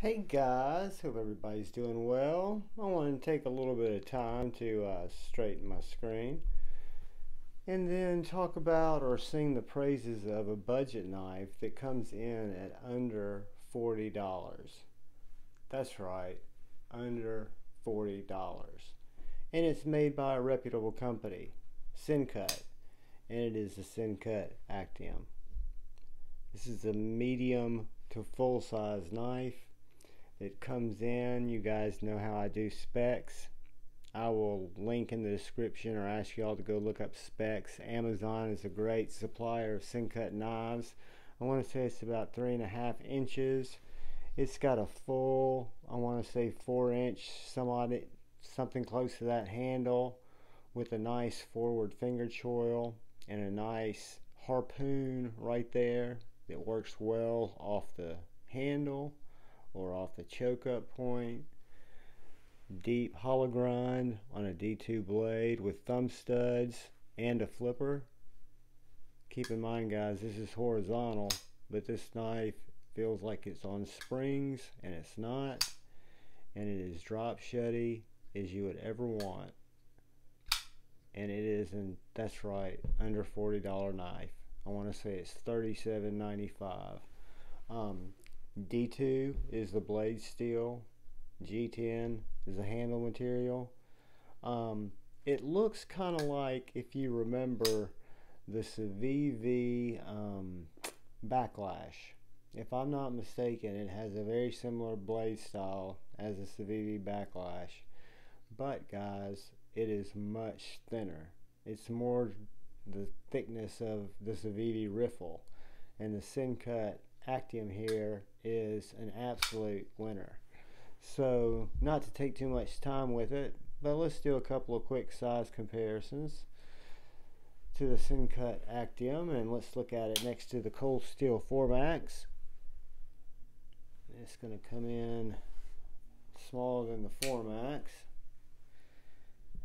Hey guys, hope everybody's doing well. I want to take a little bit of time to uh, straighten my screen and then talk about or sing the praises of a budget knife that comes in at under $40. That's right, under $40. And it's made by a reputable company, Sencut, and it is the Sencut Actium. This is a medium to full size knife it comes in. You guys know how I do specs. I will link in the description or ask y'all to go look up specs. Amazon is a great supplier of Sencut knives. I want to say it's about three and a half inches. It's got a full, I want to say four inch, some something close to that handle with a nice forward finger choil and a nice harpoon right there that works well off the handle or off the choke up point. Deep hollow grind on a D2 blade with thumb studs and a flipper. Keep in mind guys, this is horizontal, but this knife feels like it's on springs and it's not. And it is drop shutty as you would ever want. And it is, and that's right, under $40 knife. I want to say it's $37.95. Um, D2 is the blade steel. G10 is the handle material. Um, it looks kind of like, if you remember, the Civivi um, Backlash. If I'm not mistaken, it has a very similar blade style as the Civivi Backlash. But guys, it is much thinner. It's more the thickness of the Civivi Riffle. And the Sencut Actium here is an absolute winner. So, not to take too much time with it, but let's do a couple of quick size comparisons to the Sencut Actium and let's look at it next to the Cold Steel 4Max. It's going to come in smaller than the 4Max.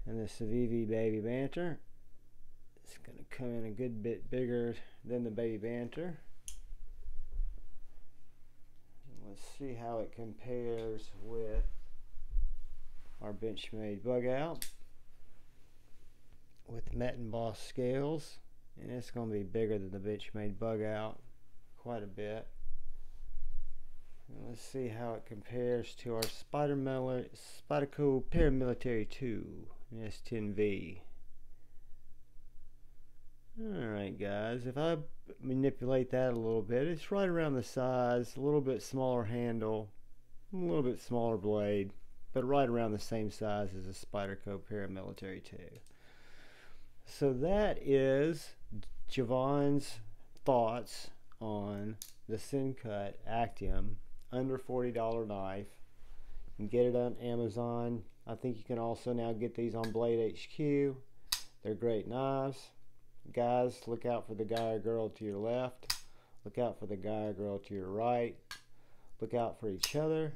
And the Civivi Baby Banter. It's going to come in a good bit bigger than the Baby Banter. Let's see how it compares with our Benchmade Bugout with Mettenboss scales and it's going to be bigger than the Benchmade Bugout quite a bit. And let's see how it compares to our Spider Spyderco Paramilitary 2 and S10V. Alright guys, if I manipulate that a little bit, it's right around the size, a little bit smaller handle, a little bit smaller blade, but right around the same size as a Spyderco Paramilitary 2. So that is Javon's thoughts on the Sencut Actium under $40 knife. You can get it on Amazon. I think you can also now get these on Blade HQ. They're great knives. Guys, look out for the guy or girl to your left. Look out for the guy or girl to your right. Look out for each other.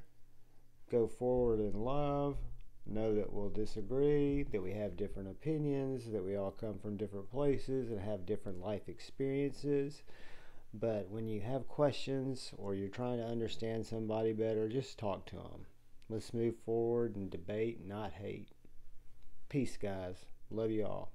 Go forward in love. Know that we'll disagree, that we have different opinions, that we all come from different places and have different life experiences. But when you have questions or you're trying to understand somebody better, just talk to them. Let's move forward and debate, not hate. Peace, guys. Love you all.